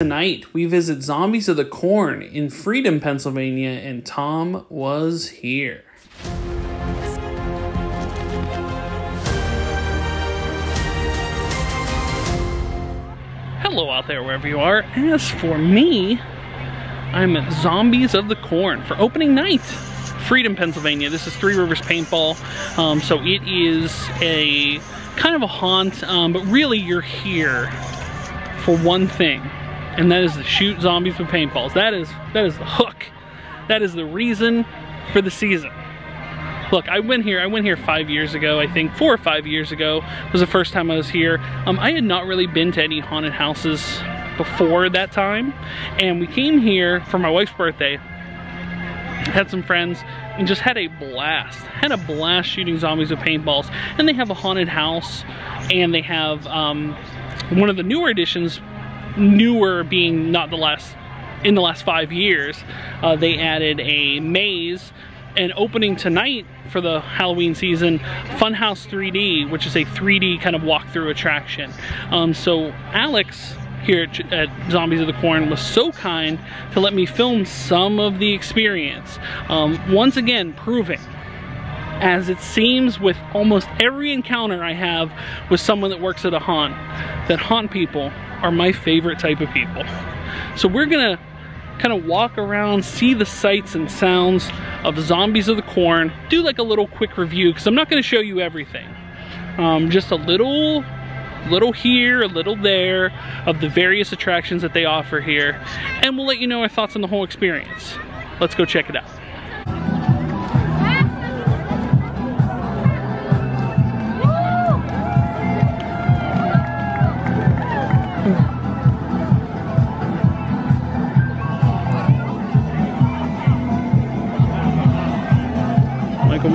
Tonight, we visit Zombies of the Corn in Freedom, Pennsylvania, and Tom was here. Hello out there, wherever you are. As for me, I'm at Zombies of the Corn for opening night. Freedom, Pennsylvania. This is Three Rivers Paintball. Um, so it is a kind of a haunt, um, but really you're here for one thing, and that is to shoot zombies with paintballs. That is that is the hook. That is the reason for the season. Look, I went here, I went here five years ago, I think four or five years ago was the first time I was here. Um, I had not really been to any haunted houses before that time. And we came here for my wife's birthday, had some friends, and just had a blast. Had a blast shooting zombies with paintballs. And they have a haunted house, and they have um, one of the newer additions, newer being not the last, in the last five years, uh, they added a maze and opening tonight for the Halloween season, Funhouse 3D, which is a 3D kind of walkthrough attraction. Um, so Alex here at, at, Zombies of the Corn was so kind to let me film some of the experience. Um, once again, proving as it seems with almost every encounter I have with someone that works at a haunt, that haunt people are my favorite type of people. So we're gonna kind of walk around, see the sights and sounds of Zombies of the Corn, do like a little quick review, because I'm not gonna show you everything. Um, just a little, little here, a little there, of the various attractions that they offer here, and we'll let you know our thoughts on the whole experience. Let's go check it out.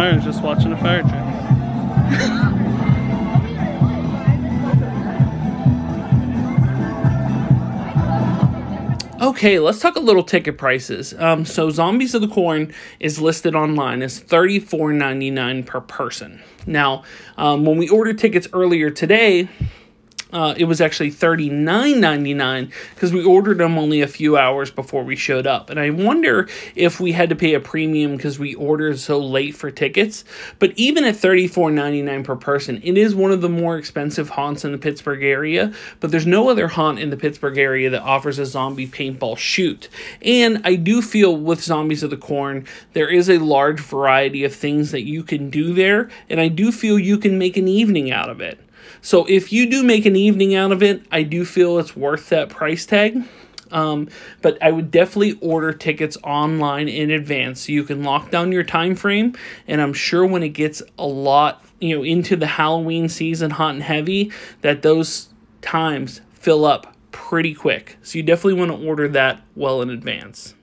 Just watching a fire truck. Okay, let's talk a little ticket prices. Um, so Zombies of the Corn is listed online as $34.99 per person. Now, um, when we ordered tickets earlier today, uh, it was actually $39.99 because we ordered them only a few hours before we showed up. And I wonder if we had to pay a premium because we ordered so late for tickets. But even at $34.99 per person, it is one of the more expensive haunts in the Pittsburgh area. But there's no other haunt in the Pittsburgh area that offers a zombie paintball shoot. And I do feel with Zombies of the Corn, there is a large variety of things that you can do there. And I do feel you can make an evening out of it. So if you do make an evening out of it, I do feel it's worth that price tag. Um, but I would definitely order tickets online in advance so you can lock down your time frame. And I'm sure when it gets a lot, you know, into the Halloween season, hot and heavy, that those times fill up pretty quick. So you definitely want to order that well in advance.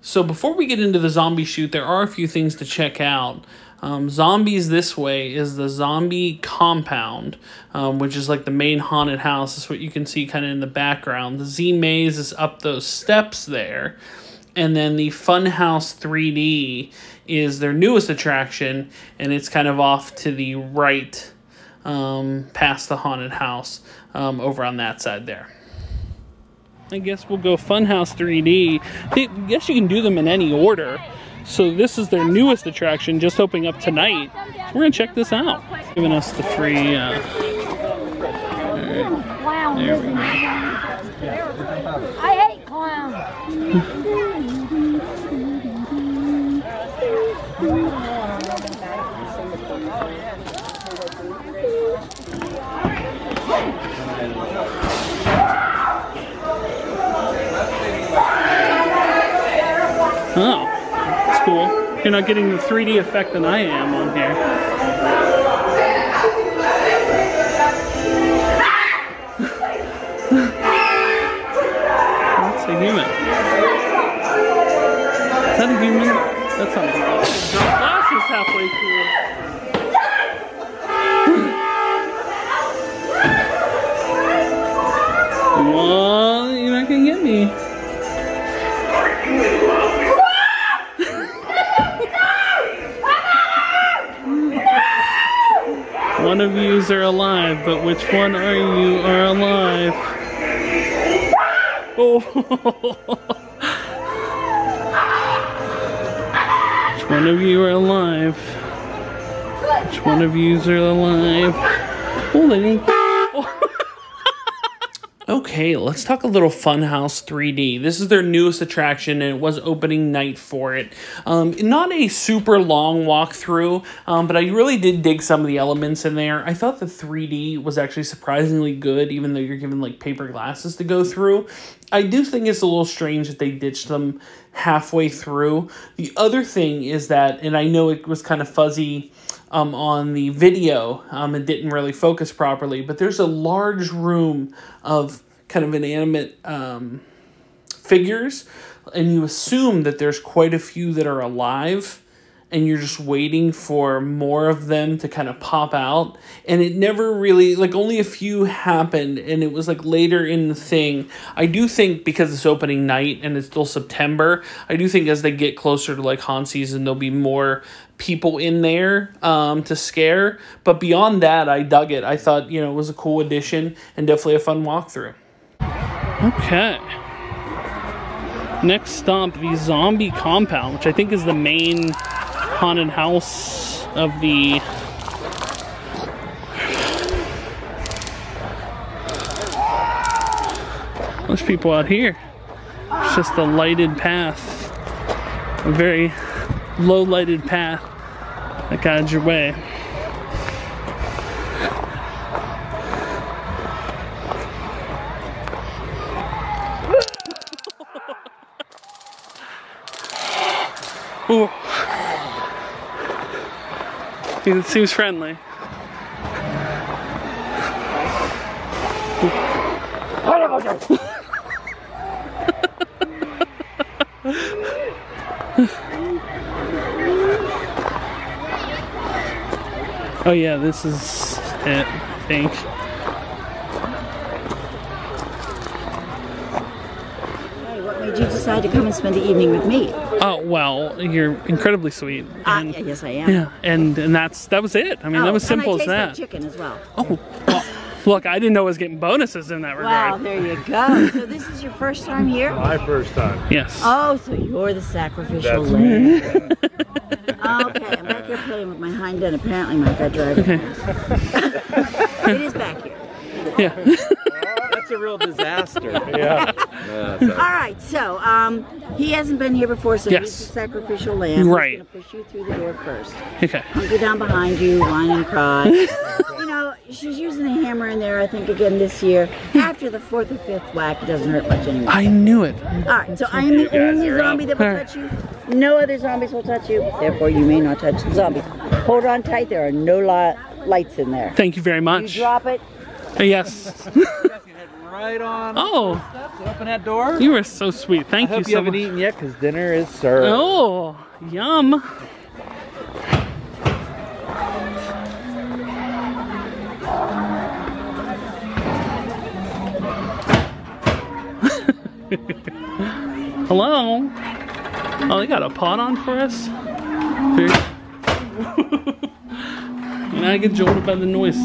So before we get into the zombie shoot, there are a few things to check out. Um, Zombies This Way is the zombie compound, um, which is like the main haunted house. That's what you can see kind of in the background. The Z Maze is up those steps there. And then the Funhouse 3D is their newest attraction, and it's kind of off to the right um, past the haunted house um, over on that side there. I guess we'll go Funhouse 3D. I guess you can do them in any order. So this is their newest attraction, just opening up tonight. So we're gonna check this out. Giving us the free. Uh, right. There we go. I hate clowns. Oh cool. You're not getting the 3D effect that I am on here. Which one are you are alive? Oh. Which one of you are alive? Which one of yous are alive? Oh, they didn't. Okay, let's talk a little Funhouse 3D. This is their newest attraction, and it was opening night for it. Um, not a super long walkthrough, um, but I really did dig some of the elements in there. I thought the 3D was actually surprisingly good, even though you're given like paper glasses to go through. I do think it's a little strange that they ditched them halfway through. The other thing is that, and I know it was kind of fuzzy um, on the video. Um, it didn't really focus properly, but there's a large room of kind of inanimate um, figures, and you assume that there's quite a few that are alive. And you're just waiting for more of them to kind of pop out. And it never really, like, only a few happened. And it was like later in the thing. I do think because it's opening night and it's still September, I do think as they get closer to like haunt season, there'll be more people in there um, to scare. But beyond that, I dug it. I thought, you know, it was a cool addition and definitely a fun walkthrough. Okay. Next stop, the zombie compound, which I think is the main haunted house of the. There's people out here. It's just a lighted path. A very low lighted path that guides your way. Ooh. It seems friendly. Oh yeah, this is it, I think. Decide to come and spend the evening with me? Oh well, you're incredibly sweet. Ah, And- yes, I am. yeah, and and that's that was it. I mean, Oh, that was and simple I as that. chicken as well. Oh, well, look, I didn't know I was getting bonuses in that regard. Wow, there you go. so this is your first time here? My first time. Yes. Oh, so you're the sacrificial That's lamb. okay, I'm back here playing with my hind end. Apparently, my gut driver. it is back here. Yeah. That's a real disaster. Yeah. All right, so um, he hasn't been here before, so Yes. he's the sacrificial lamb. Right. He's gonna push you through the door first. okay. Hunker down behind you, whine and cry. you know, she's using a hammer in there. I think again this year. After the fourth or fifth whack, it doesn't hurt much anymore. I knew it. All right, so I am the only zombie that will All right. touch you. No other zombies will touch you. Therefore, you may not touch the zombie. Hold on tight. There are no li- lights in there. Thank you very much. You much. drop it. Uh, right on. Oh, Open that door. you are so sweet. I Thank you hope you so haven't much. eaten yet because dinner is served. Oh, yum. Hello? Oh, they got a pot on for us? And I get jolted by the noises.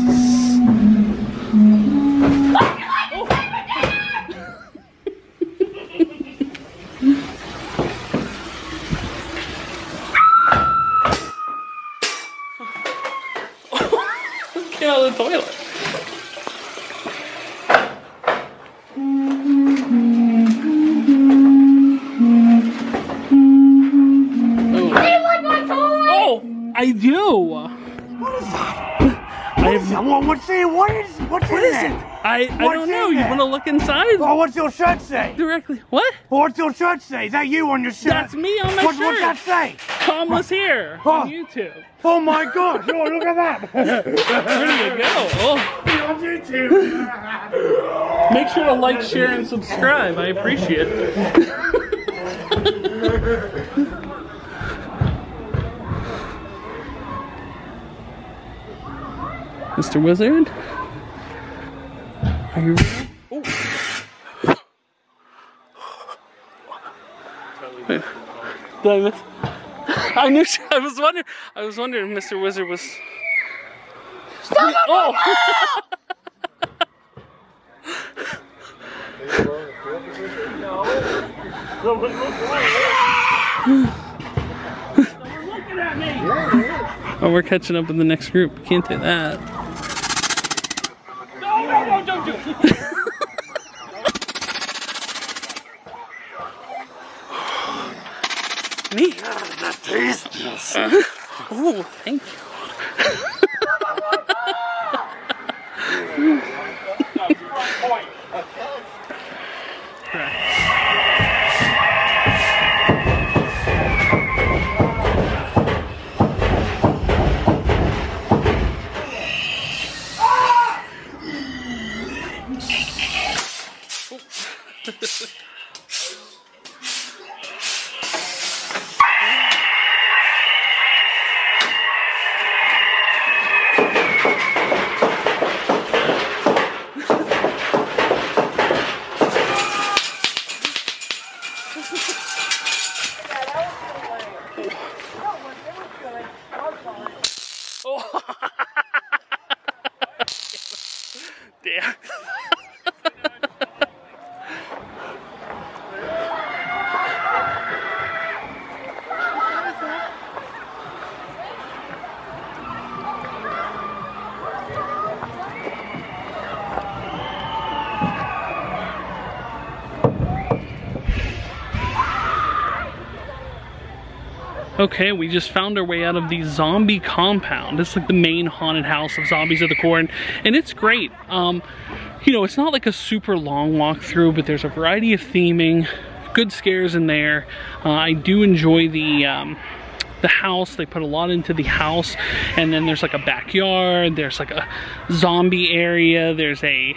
Get out of the toilet. Oh, Oh, I do. What is that? I have, What, what's in, what is, what's in there? I, I What's don't know. You want to look inside? Oh, what's your shirt say? Directly. What? What's your shirt say? Is that you on your shirt? That's me on my what, shirt. What's that say? Tom was here Oh. on YouTube. Oh my gosh, oh, look at that. Did it go? Oh, on YouTube. make sure to like, share, and subscribe. I appreciate it. Mr. Wizard? Are you ready? Oh. Did I miss? I knew she, I was wondering I was wondering if Mr. Wizard was Stop Oh Oh, we're catching up with the next group. Can't do that. Me? Oh, thank you. って Okay, we just found our way out of the zombie compound. It's like the main haunted house of Zombies of the Corn, and it's great. Um, you know, it's not like a super long walkthrough, but there's a variety of theming, good scares in there. Uh, I do enjoy the um, the house. They put a lot into the house, and then there's like a backyard. There's like a zombie area. There's a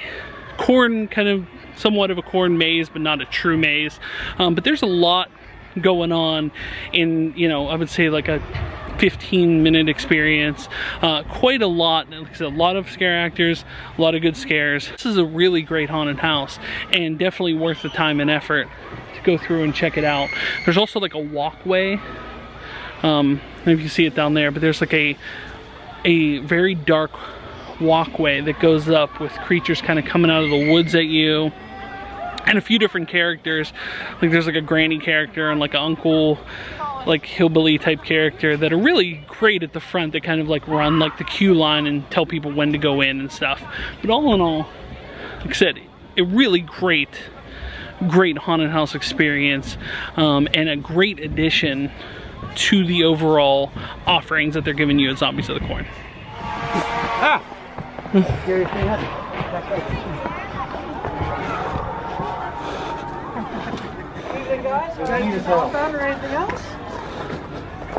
corn kind of somewhat of a corn maze, but not a true maze. Um, but there's a lot going on in you know I would say like a 15 minute experience. Uh, quite a lot a lot of scare actors a lot of good scares. This is a really great haunted house and definitely worth the time and effort to go through and check it out. There's also like a walkway. Um, if you see it down there but there's like a a very dark walkway that goes up with creatures kind of coming out of the woods at you and a few different characters. Like there's like a granny character and like an uncle like hillbilly type character that are really great at the front. That kind of like run like the queue line and tell people when to go in and stuff. But all in all like I said a really great great haunted house experience um, and a great addition to the overall offerings that they're giving you at Zombies of the Corn. Compound or anything else?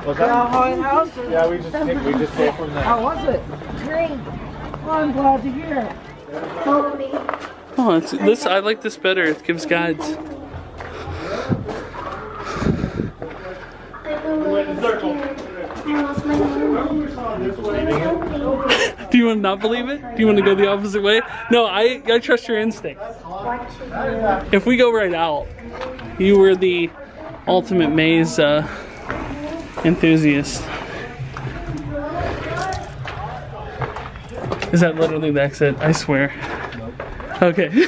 What's Uh, that? haunted house? or- Yeah, we just take, we just take from there. How was it? Great. Well, I'm glad to hear it. Help me. Oh, it's, this I like this better. It gives guides. I'm a little scared. I lost my memory. Help me. Do you want to not believe it? Do you want to go the opposite way? No, I I trust your instinct. Watch it. If we go right out, you were the ultimate maze uh, enthusiast. Is that literally the exit? I swear. Okay.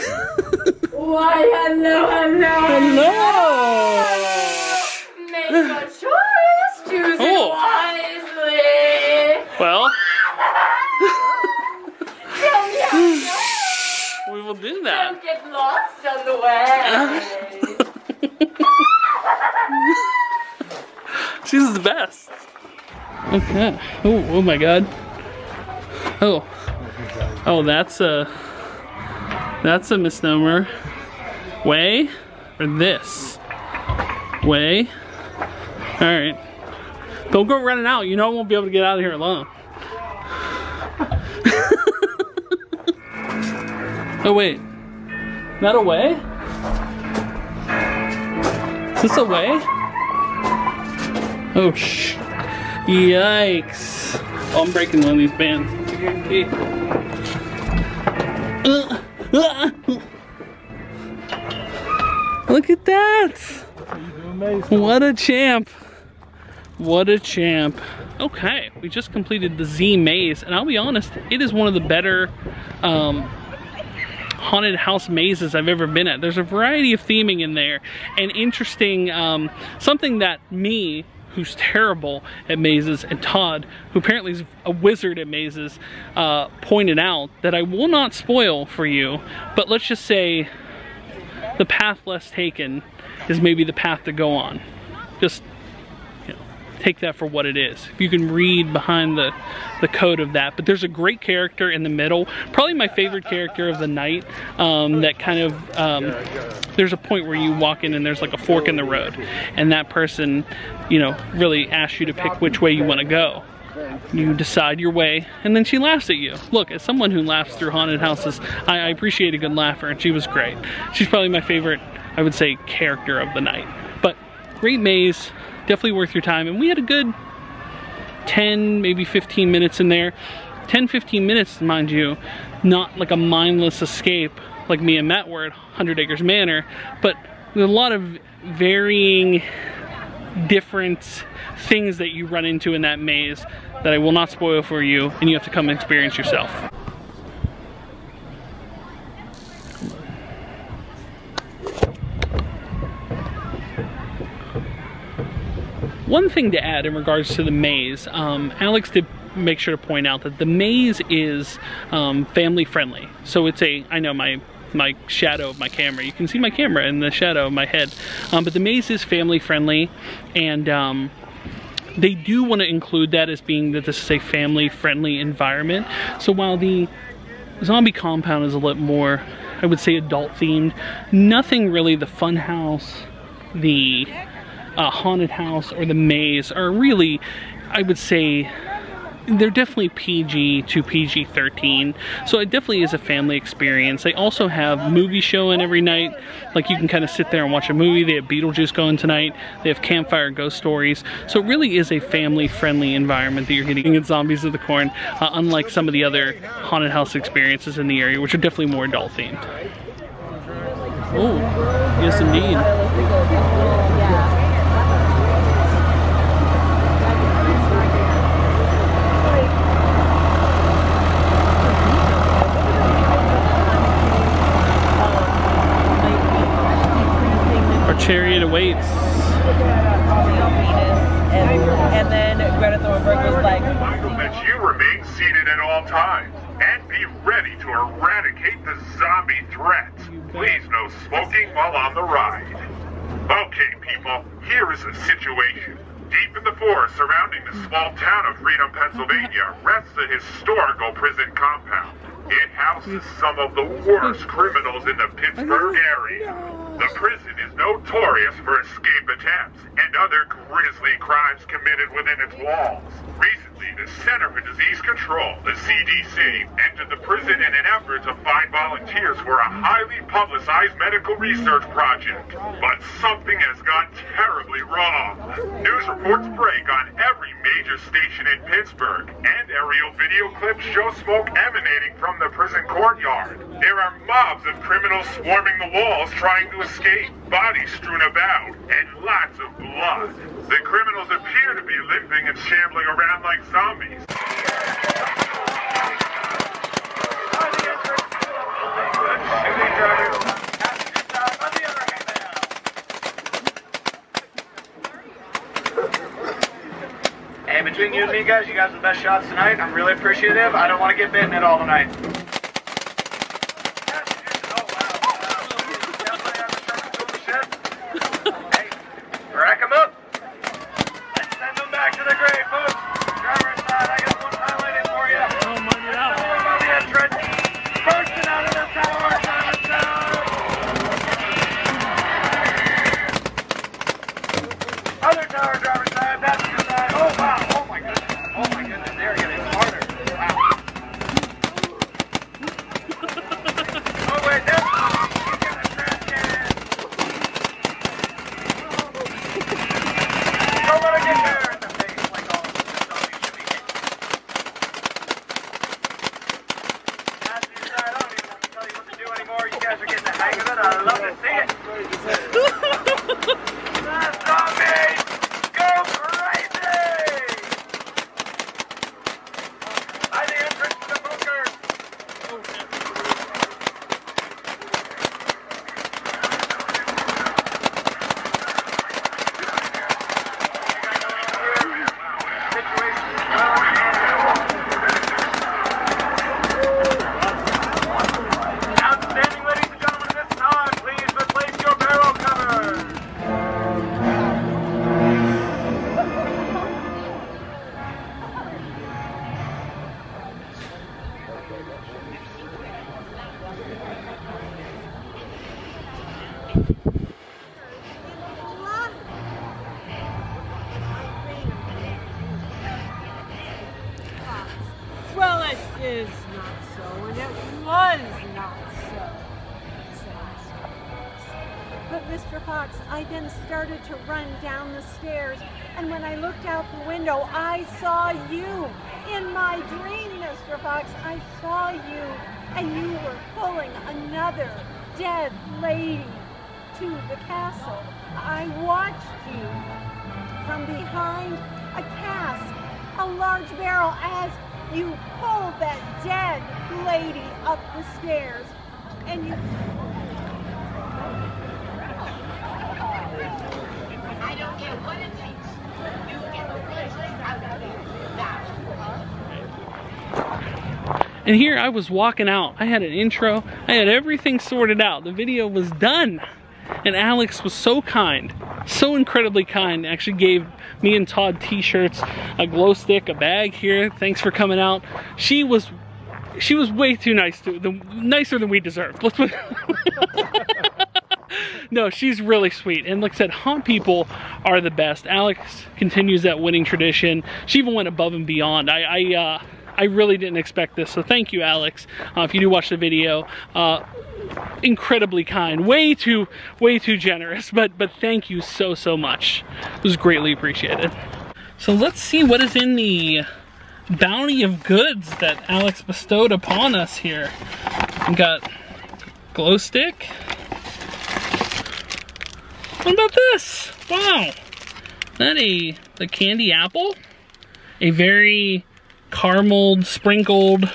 Why, hello, hello. Hello. Make your choice. Choose Oh. wisely. Well, Tell me how we will do that. Don't get lost on the way. She's the best. Okay. Oh, oh my god. Oh. Oh, that's a that's a misnomer. Way or this? Way. All right. Don't go running out. You know I won't be able to get out of here alone. oh wait. That a way? Is this a way? Oh sh! Yikes! Oh, I'm breaking one of these bands. Uh, uh. Look at that! What a champ! What a champ! Okay, we just completed the Z maze, and I'll be honest, it is one of the better um, haunted house mazes I've ever been at. There's a variety of theming in there and interesting, um, something that me, who's terrible at mazes, and Todd, who apparently is a wizard at mazes, uh, pointed out that I will not spoil for you, but let's just say the path less taken is maybe the path to go on. Just take that for what it is. If you can read behind the, the code of that. But there's a great character in the middle, probably my favorite character of the night, um, that kind of, um, there's a point where you walk in and there's like a fork in the road. And that person, you know, really asks you to pick which way you want to go. You decide your way, and then she laughs at you. Look, as someone who laughs through haunted houses, I, I appreciate a good laugher, and she was great. She's probably my favorite, I would say, character of the night. Great maze, definitely worth your time, and we had a good 10, maybe 15 minutes in there. 10, 15 minutes, mind you, not like a mindless escape like me and Matt were at 100 Acres Manor, but a lot of varying different things that you run into in that maze that I will not spoil for you and you have to come experience yourself. One thing to add in regards to the maze, um, Alex did make sure to point out that the maze is um, family friendly. So it's a, I know my my shadow of my camera. You can see my camera in the shadow of my head. Um, but the maze is family friendly and um, they do want to include that as being that this is a family friendly environment. So while the zombie compound is a little more, I would say adult themed, nothing really the fun house, the uh, haunted house or the maze are really, I would say, they're definitely PG to PG 13 so it definitely is a family experience. They also have movie showing every night. Like you can kind of sit there and watch a movie. They have Beetlejuice going tonight. They have campfire ghost stories. So it really is a family friendly environment that you're getting in Zombies of the Corn uh, unlike some of the other haunted house experiences in the area which are definitely more adult themed oh yes indeed Our chariot awaits. And, and then Greta Thunberg was like, that you remain seated at all times and be ready to eradicate the zombie threat. Please no smoking while on the ride. Okay, people, here is the situation. Deep in the forest surrounding the small town of Freedom, Pennsylvania, rests the historical prison compound. It houses some of the worst criminals in the Pittsburgh area. The prison is notorious for escape attempts and other grisly crimes committed within its walls. Recently, the Center for Disease Control, the CDC, entered the prison in an effort to find volunteers for a highly publicized medical research project. But something has gone terribly wrong. News reports break on every major station in Pittsburgh, and aerial video clips show smoke emanating from the prison courtyard. There are mobs of criminals swarming the walls trying to escape, bodies strewn about, and lots of blood. The criminals appear to be limping and shambling around like zombies. Hey, between you and me, guys, you guys are the best shots tonight. I'm really appreciative. I don't want to get bitten at all tonight. The window, I saw you. In my dream, Mr. Fox, I saw you. And you were pulling another dead lady to the castle. I watched you from behind a cask, a large barrel, as you pulled that dead lady up the stairs. And you I don't care what it takes. You get the business out of there. Now. And here I was walking out. I had an intro. I had everything sorted out. The video was done. And Alex was so kind, so incredibly kind. Actually gave me and Todd t-shirts, a glow stick, a bag here. Thanks for coming out. She was she was way too nice to the nicer than we deserved. Let's put no, she's really sweet. And like I said, haunt people are the best. Alex continues that winning tradition. She even went above and beyond. I, I, uh, I really didn't expect this. So thank you, Alex. Uh, if you do watch the video, uh, incredibly kind, way too, way too generous. But, but thank you so, so much. It was greatly appreciated. So let's see what is in the bounty of goods that Alex bestowed upon us here. We got glow stick. What about this? Wow. That a the candy apple? A very carameled, sprinkled.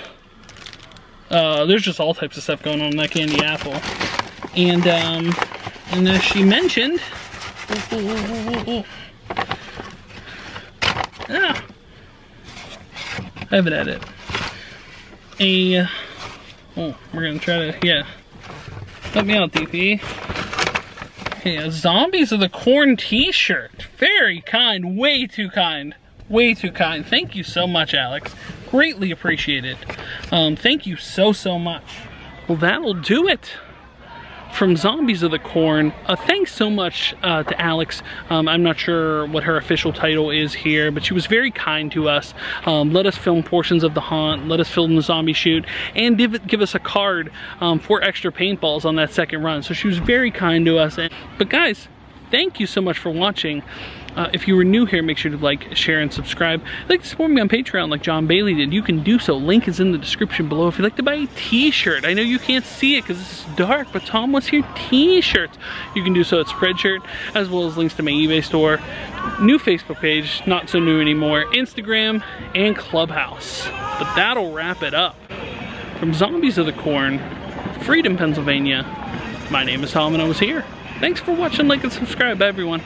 Uh, there's just all types of stuff going on in that candy apple. And um, and as she mentioned, ah, I have it at it. A oh, we're gonna try to yeah. Help me out, DP. A Zombies of the Corn t-shirt. Very kind, way too kind. Way too kind. Thank you so much, Alex. Greatly appreciated. Um, thank you so, so much. Well, that'll do it from Zombies of the Corn. Uh, thanks so much uh, to Alex. Um, I'm not sure what her official title is here, but she was very kind to us. Um, let us film portions of the haunt, let us film the zombie shoot, and give, give us a card um, for extra paintballs on that second run. So she was very kind to us. But guys, thank you so much for watching. Uh, if you were new here, make sure to like, share, and subscribe. If like to support me on Patreon like John Bailey did, you can do so. Link is in the description below. If you'd like to buy a t-shirt, I know you can't see it because it's dark, but Tom was here t-shirts. You can do so at Spreadshirt, as well as links to my eBay store, new Facebook page, not so new anymore, Instagram, and Clubhouse. But that'll wrap it up. From Zombies of the Corn, Freedom, Pennsylvania, my name is Tom and I was here. Thanks for watching, like, and subscribe, everyone.